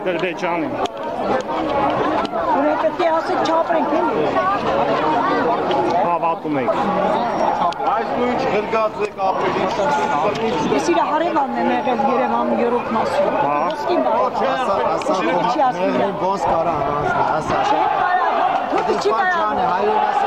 Ադրբեջանի։ Ուրեմն պետք է ասեք չապրենք էլի։ Հավատում եք։ Այս նույն ղրգած եք ապրելի Ես իր հարևանն եմ եղել Երևանի երրորդ մասում։ Հա։ Ոսկին բա։ ասա Չի ասում։ մեղրի բոս կարա հանձնի, ասա։ Չի կարա։ Դու չի կարա։ հայրենասեր